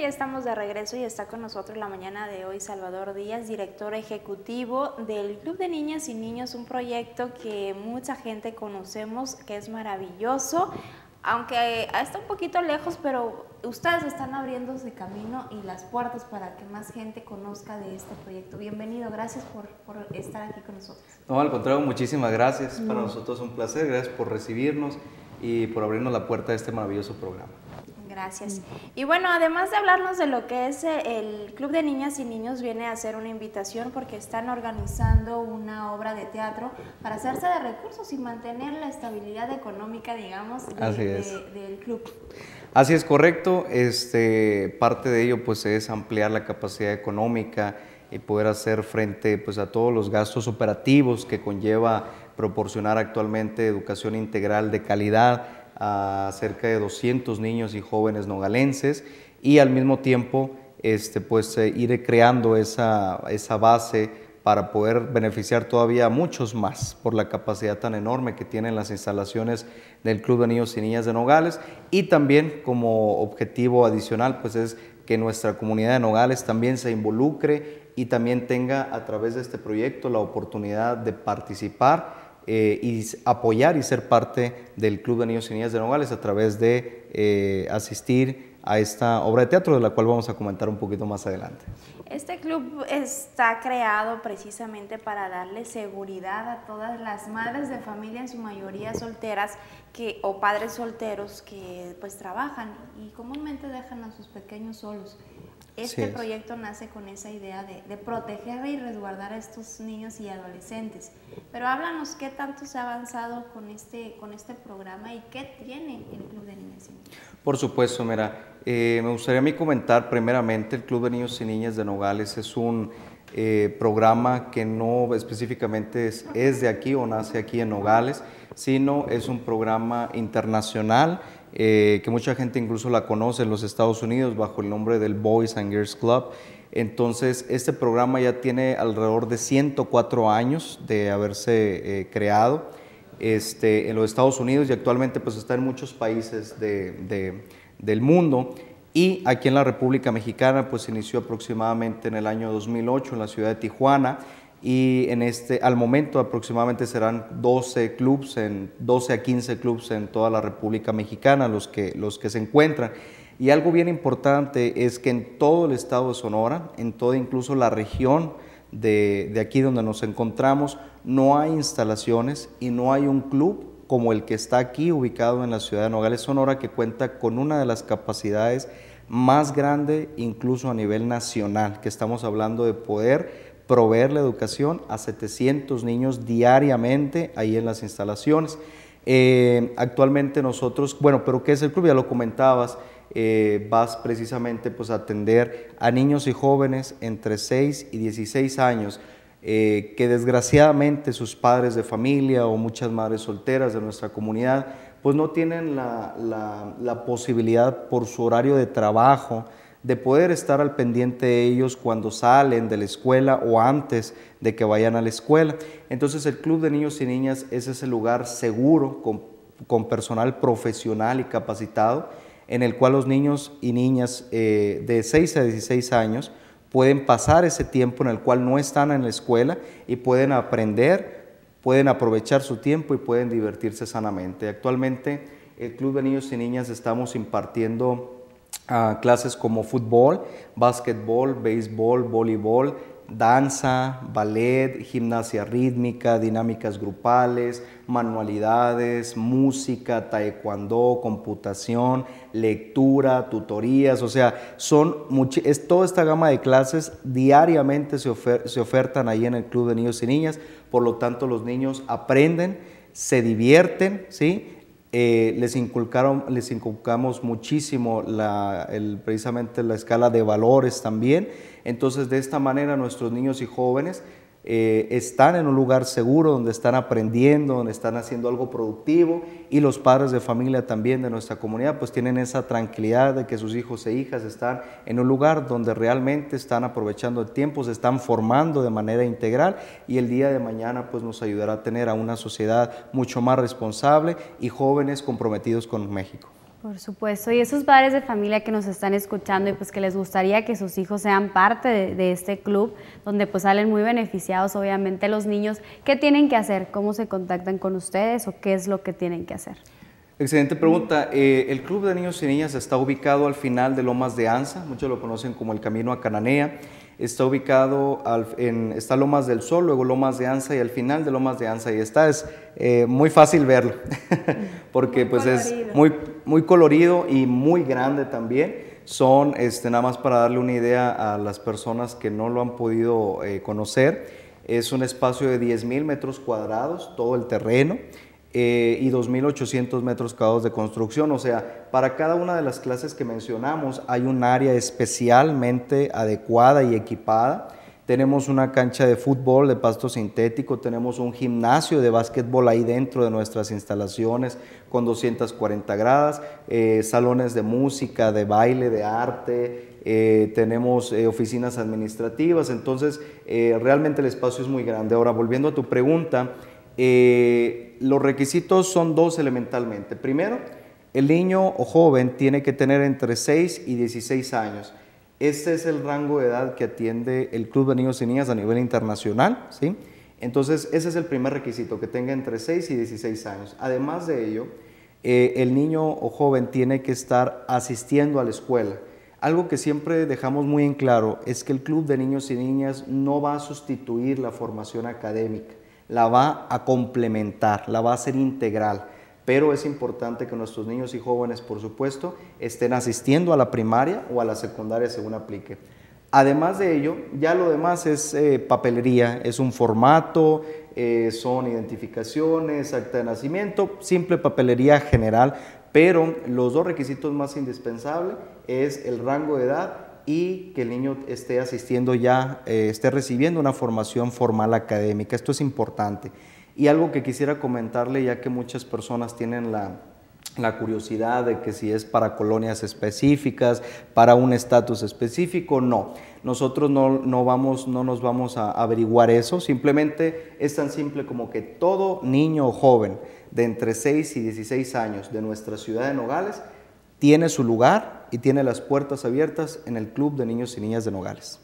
ya estamos de regreso y está con nosotros la mañana de hoy Salvador Díaz, director ejecutivo del Club de Niñas y Niños, un proyecto que mucha gente conocemos, que es maravilloso, aunque está un poquito lejos, pero ustedes están abriendo ese camino y las puertas para que más gente conozca de este proyecto. Bienvenido, gracias por, por estar aquí con nosotros. No, al contrario, muchísimas gracias. Para nosotros es un placer, gracias por recibirnos y por abrirnos la puerta de este maravilloso programa. Gracias. Y bueno, además de hablarnos de lo que es eh, el Club de Niñas y Niños, viene a hacer una invitación porque están organizando una obra de teatro para hacerse de recursos y mantener la estabilidad económica, digamos, del club. Así es correcto. Este, parte de ello pues, es ampliar la capacidad económica y poder hacer frente pues, a todos los gastos operativos que conlleva proporcionar actualmente educación integral de calidad a cerca de 200 niños y jóvenes nogalenses y al mismo tiempo este, pues, eh, ir creando esa, esa base para poder beneficiar todavía a muchos más por la capacidad tan enorme que tienen las instalaciones del Club de Niños y Niñas de Nogales. Y también como objetivo adicional pues es que nuestra comunidad de Nogales también se involucre y también tenga a través de este proyecto la oportunidad de participar eh, y apoyar y ser parte del Club de Niños y Niñas de Nogales a través de eh, asistir a esta obra de teatro de la cual vamos a comentar un poquito más adelante. Este club está creado precisamente para darle seguridad a todas las madres de familia, en su mayoría solteras que, o padres solteros que pues trabajan y comúnmente dejan a sus pequeños solos. Este proyecto nace con esa idea de, proteger y resguardar a estos niños y adolescentes. Pero háblanos qué tanto se ha avanzado con este, con este programa y qué tiene el Club de Niños y Niñas. Por supuesto, mira, eh, me gustaría a mí comentar primeramente el Club de Niños y Niñas de Nogales es un eh, programa que no específicamente es, es de aquí o nace aquí en Nogales, sino es un programa internacional eh, que mucha gente incluso la conoce en los Estados Unidos bajo el nombre del Boys and Girls Club. Entonces, este programa ya tiene alrededor de 104 años de haberse eh, creado este, en los Estados Unidos y actualmente pues, está en muchos países del mundo. Y aquí en la República Mexicana pues inició aproximadamente en el año 2008 en la ciudad de Tijuana y en este, al momento aproximadamente serán 12 clubs, en, 12 a 15 clubs en toda la República Mexicana los que, los que se encuentran. Y algo bien importante es que en todo el estado de Sonora, en toda incluso la región de, de aquí donde nos encontramos, no hay instalaciones y no hay un club como el que está aquí ubicado en la ciudad de Nogales, Sonora, que cuenta con una de las capacidades más grande incluso a nivel nacional, que estamos hablando de poder proveer la educación a 700 niños diariamente ahí en las instalaciones. Eh, actualmente nosotros, bueno, pero ¿qué es el club? Ya lo comentabas, eh, vas precisamente pues, a atender a niños y jóvenes entre 6 y 16 años eh, que desgraciadamente sus padres de familia o muchas madres solteras de nuestra comunidad pues no tienen la, la posibilidad por su horario de trabajo de poder estar al pendiente de ellos cuando salen de la escuela o antes de que vayan a la escuela. Entonces el Club de Niños y Niñas es ese lugar seguro, con, personal profesional y capacitado, en el cual los niños y niñas eh, de 6 a 16 años pueden pasar ese tiempo en el cual no están en la escuela y pueden aprender, pueden aprovechar su tiempo y pueden divertirse sanamente. Actualmente el Club de Niños y Niñas estamos impartiendo clases como fútbol, básquetbol, béisbol, voleibol, danza, ballet, gimnasia rítmica, dinámicas grupales, manualidades, música, taekwondo, computación, lectura, tutorías, o sea, son es toda esta gama de clases diariamente se, se ofertan ahí en el Club de Niños y Niñas, por lo tanto los niños aprenden, se divierten, ¿sí? Eh, les, inculcaron, les inculcamos muchísimo precisamente la escala de valores también. Entonces, de esta manera nuestros niños y jóvenes eh, están en un lugar seguro donde están aprendiendo, donde están haciendo algo productivo y los padres de familia también de nuestra comunidad pues tienen esa tranquilidad de que sus hijos e hijas están en un lugar donde realmente están aprovechando el tiempo, se están formando de manera integral y el día de mañana pues nos ayudará a tener a una sociedad mucho más responsable y jóvenes comprometidos con México. Por supuesto, y esos padres de familia que nos están escuchando y pues que les gustaría que sus hijos sean parte de, este club, donde pues salen muy beneficiados obviamente los niños, ¿qué tienen que hacer? ¿Cómo se contactan con ustedes o qué es lo que tienen que hacer? Excelente pregunta. Eh, el Club de Niños y Niñas está ubicado al final de Lomas de Anza, muchos lo conocen como el Camino a Cananea. Está ubicado en está Lomas del Sol, luego Lomas de Anza y al final de Lomas de Anza. Y está es eh, muy fácil verlo, porque pues es muy, muy colorido y muy grande también. Son, este, nada más para darle una idea a las personas que no lo han podido eh, conocer, es un espacio de 10 mil metros cuadrados, todo el terreno eh, y 2.800 metros cuadrados de construcción. O sea, para cada una de las clases que mencionamos hay un área especialmente adecuada y equipada. Tenemos una cancha de fútbol de pasto sintético, tenemos un gimnasio de básquetbol ahí dentro de nuestras instalaciones con 240 gradas, eh, salones de música, de baile, de arte, eh, tenemos oficinas administrativas, entonces realmente el espacio es muy grande. Ahora, volviendo a tu pregunta, eh, los requisitos son dos elementalmente. Primero, el niño o joven tiene que tener entre 6 y 16 años. Este es el rango de edad que atiende el Club de Niños y Niñas a nivel internacional. ¿sí? Entonces, ese es el primer requisito, que tenga entre 6 y 16 años. Además de ello, eh, el niño o joven tiene que estar asistiendo a la escuela. Algo que siempre dejamos muy en claro es que el Club de Niños y Niñas no va a sustituir la formación académica la va a complementar, la va a hacer integral. Pero es importante que nuestros niños y jóvenes, por supuesto, estén asistiendo a la primaria o a la secundaria según aplique. Además de ello, ya lo demás es eh, papelería, es un formato, eh, son identificaciones, acta de nacimiento, simple papelería general, pero los dos requisitos más indispensables es el rango de edad y que el niño esté asistiendo ya, eh, esté recibiendo una formación formal académica. Esto es importante. Y algo que quisiera comentarle, ya que muchas personas tienen la, la curiosidad de que si es para colonias específicas, para un estatus específico, no. Nosotros no, no, vamos, no nos vamos a averiguar eso, simplemente es tan simple como que todo niño o joven de entre 6 y 16 años de nuestra ciudad de Nogales tiene su lugar y tiene las puertas abiertas en el Club de Niños y Niñas de Nogales.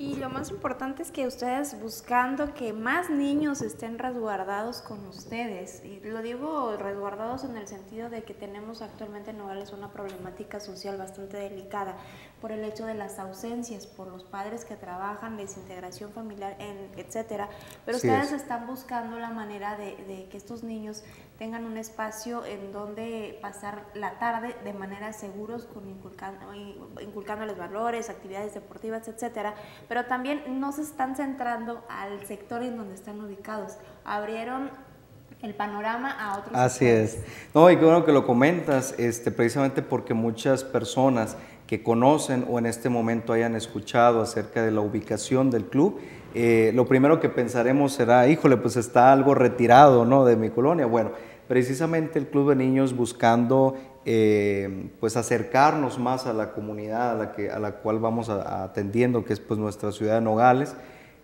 Y lo más importante es que ustedes buscando que más niños estén resguardados con ustedes. Y lo digo resguardados en el sentido de que tenemos actualmente en Nogales una problemática social bastante delicada por el hecho de las ausencias, por los padres que trabajan, desintegración familiar, en, etcétera. Pero ustedes están buscando la manera de, de que estos niños tengan un espacio en donde pasar la tarde de manera seguros, con inculcando, inculcándoles valores, actividades deportivas, etcétera, pero también no se están centrando al sector en donde están ubicados. Abrieron el panorama a otros Así es. No, y qué bueno que lo comentas, este, precisamente porque muchas personas que conocen o en este momento hayan escuchado acerca de la ubicación del club, eh, lo primero que pensaremos será, híjole, pues está algo retirado ¿no? de mi colonia. Bueno, precisamente el Club de Niños buscando eh, pues acercarnos más a la comunidad a la, que, a la cual vamos atendiendo, que es pues nuestra ciudad de Nogales.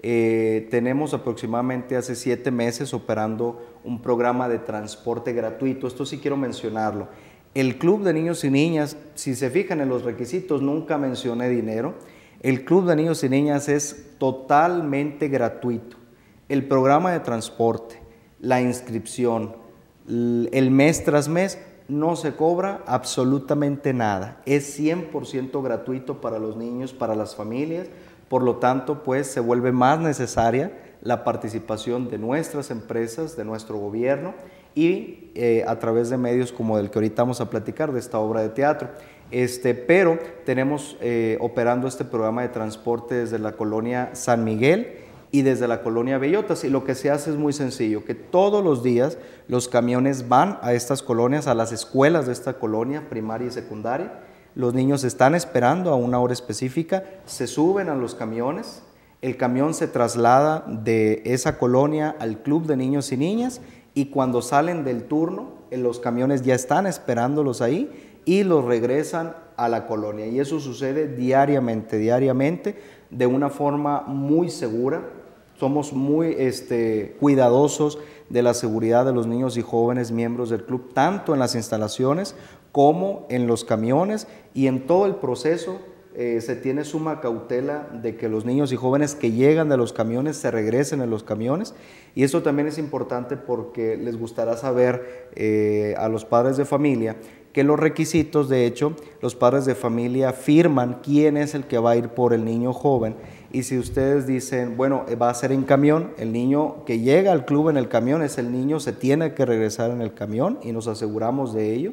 Eh, tenemos aproximadamente hace siete meses operando un programa de transporte gratuito. Esto sí quiero mencionarlo. El Club de Niños y Niñas, si se fijan en los requisitos, nunca mencioné dinero. El Club de Niños y Niñas es totalmente gratuito. El programa de transporte, la inscripción, el mes tras mes no se cobra absolutamente nada. Es 100% gratuito para los niños, para las familias. Por lo tanto, pues se vuelve más necesaria la participación de nuestras empresas, de nuestro gobierno y eh, a través de medios como el que ahorita vamos a platicar, de esta obra de teatro. Este, pero tenemos eh, operando este programa de transporte desde la colonia San Miguel y desde la colonia Bellotas. Y lo que se hace es muy sencillo, que todos los días los camiones van a estas colonias, a las escuelas de esta colonia, primaria y secundaria. Los niños están esperando a una hora específica, se suben a los camiones, el camión se traslada de esa colonia al club de niños y niñas y cuando salen del turno, los camiones ya están esperándolos ahí y los regresan a la colonia. Y eso sucede diariamente, diariamente, de una forma muy segura, somos muy este, cuidadosos de la seguridad de los niños y jóvenes miembros del club, tanto en las instalaciones como en los camiones y en todo el proceso eh, se tiene suma cautela de que los niños y jóvenes que llegan de los camiones se regresen en los camiones. Y eso también es importante porque les gustará saber eh, a los padres de familia que los requisitos, de hecho, los padres de familia firman quién es el que va a ir por el niño joven. Y si ustedes dicen, bueno, va a ser en camión, el niño que llega al club en el camión es el niño, se tiene que regresar en el camión y nos aseguramos de ello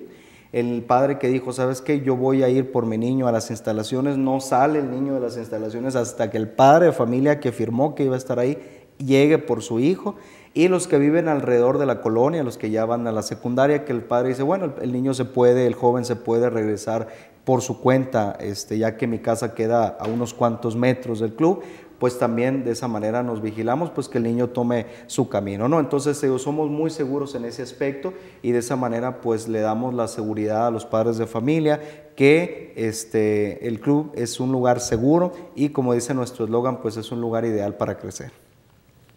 el padre que dijo, ¿sabes qué? Yo voy a ir por mi niño a las instalaciones, no sale el niño de las instalaciones hasta que el padre de familia que firmó que iba a estar ahí llegue por su hijo. Y los que viven alrededor de la colonia, los que ya van a la secundaria, que el padre dice, bueno, el niño se puede, el joven se puede regresar por su cuenta, este, ya que mi casa queda a unos cuantos metros del club, pues también de esa manera nos vigilamos, pues que el niño tome su camino, ¿no? Entonces somos muy seguros en ese aspecto y de esa manera pues le damos la seguridad a los padres de familia que este, el club es un lugar seguro y como dice nuestro eslogan, pues es un lugar ideal para crecer.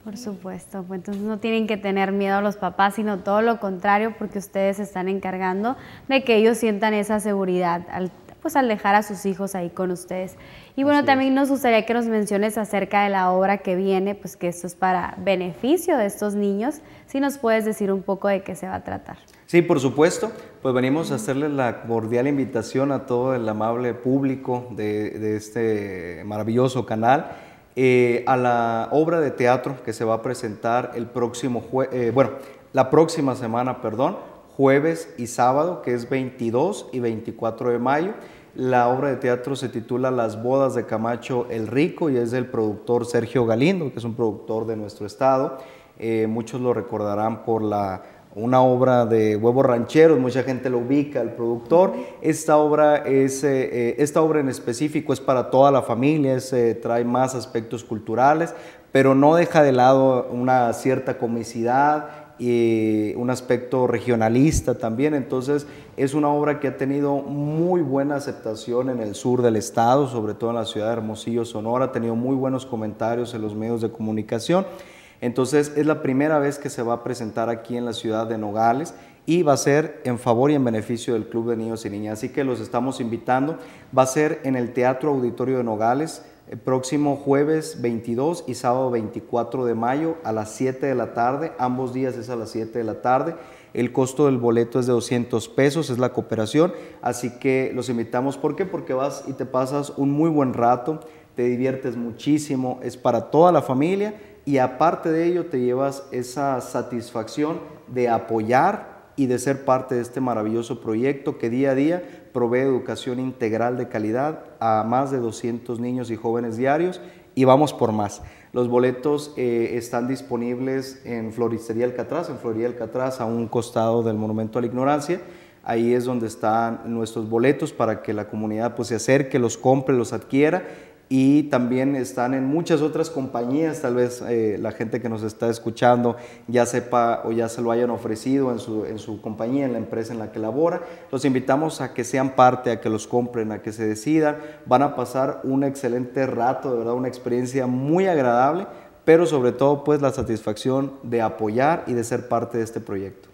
Por supuesto, pues entonces no tienen que tener miedo a los papás, sino todo lo contrario, porque ustedes se están encargando de que ellos sientan esa seguridad al pues al dejar a sus hijos ahí con ustedes. Y bueno, también nos gustaría que nos menciones acerca de la obra que viene, pues que esto es para beneficio de estos niños. Si nos puedes decir un poco de qué se va a tratar. Sí, por supuesto. Pues venimos a hacerle la cordial invitación a todo el amable público de, este maravilloso canal. Eh, a la obra de teatro que se va a presentar el próximo eh, bueno, la próxima semana, perdón, jueves y sábado, que es 22 y 24 de mayo. La obra de teatro se titula Las bodas de Camacho el Rico y es del productor Sergio Galindo, que es un productor de nuestro estado. Eh, muchos lo recordarán por la, una obra de Huevos Rancheros, mucha gente lo ubica, el productor. Esta obra, es, eh, eh, esta obra en específico es para toda la familia, trae más aspectos culturales, pero no deja de lado una cierta comicidad y un aspecto regionalista también. Entonces es una obra que ha tenido muy buena aceptación en el sur del estado, sobre todo en la ciudad de Hermosillo, Sonora, ha tenido muy buenos comentarios en los medios de comunicación. Entonces es la primera vez que se va a presentar aquí en la ciudad de Nogales y va a ser en favor y en beneficio del Club de Niños y Niñas. Así que los estamos invitando. Va a ser en el Teatro Auditorio de Nogales el próximo jueves 22 y sábado 24 de mayo a las 7 de la tarde. Ambos días es a las 7 de la tarde. El costo del boleto es de 200 pesos, es la cooperación. Así que los invitamos. ¿Por qué? Porque vas y te pasas un muy buen rato, te diviertes muchísimo, es para toda la familia y aparte de ello te llevas esa satisfacción de apoyar y de ser parte de este maravilloso proyecto que día a día provee educación integral de calidad a más de 200 niños y jóvenes diarios y vamos por más. Los boletos eh, están disponibles en Floristería Alcatraz, en Floristería Alcatraz a un costado del Monumento a la Ignorancia. Ahí es donde están nuestros boletos para que la comunidad pues, se acerque, los compre, los adquiera y también están en muchas otras compañías, tal vez eh, la gente que nos está escuchando ya sepa o ya se lo hayan ofrecido en su, en su compañía, en la empresa en la que labora. Los invitamos a que sean parte, a que los compren, a que se decidan. Van a pasar un excelente rato, de verdad, una experiencia muy agradable, pero sobre todo pues la satisfacción de apoyar y de ser parte de este proyecto.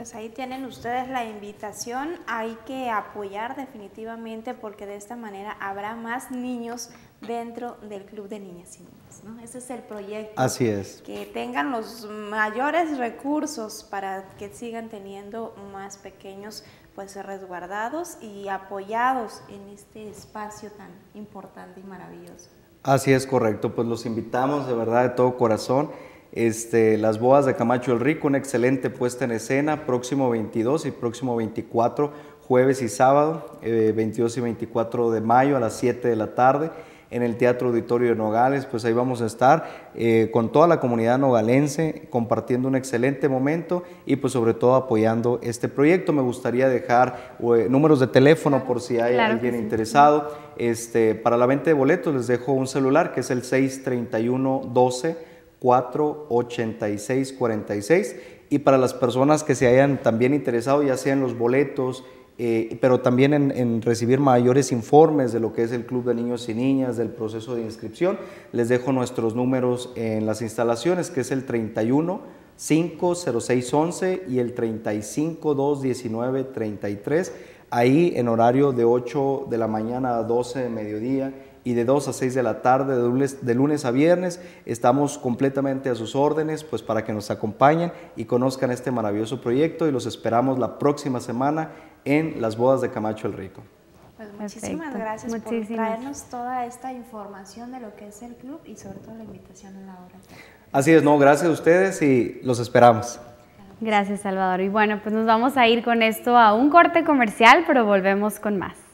Pues ahí tienen ustedes la invitación, hay que apoyar definitivamente porque de esta manera habrá más niños dentro del Club de Niñas y Niños, ¿no? Ese es el proyecto. Así es. Que tengan los mayores recursos para que sigan teniendo más pequeños pues resguardados y apoyados en este espacio tan importante y maravilloso. Así es correcto, pues los invitamos de verdad de todo corazón este, Las Bodas de Camacho el Rico, una excelente puesta en escena, próximo 22 y próximo 24, jueves y sábado, 22 eh, y 24 de mayo a las 7 de la tarde en el Teatro Auditorio de Nogales, pues ahí vamos a estar eh, con toda la comunidad nogalense compartiendo un excelente momento y pues sobre todo apoyando este proyecto. Me gustaría dejar eh, números de teléfono por si hay alguien interesado. Este, para la venta de boletos les dejo un celular que es el 631 12 48646 y para las personas que se hayan también interesado ya sea en los boletos, eh, pero también en, recibir mayores informes de lo que es el Club de Niños y Niñas, del proceso de inscripción, les dejo nuestros números en las instalaciones, que es el 31 50611 y el 3521933, ahí en horario de 8 de la mañana a 12 de mediodía y de 2 a 6 de la tarde, de lunes, de lunes, a viernes. Estamos completamente a sus órdenes, pues para que nos acompañen y conozcan este maravilloso proyecto y los esperamos la próxima semana en las bodas de Camacho el Rico. Pues muchísimas gracias por traernos toda esta información de lo que es el club y sobre todo la invitación a la hora. Así es, no, gracias a ustedes y los esperamos. Gracias, Salvador. Y bueno, pues nos vamos a ir con esto a un corte comercial, pero volvemos con más.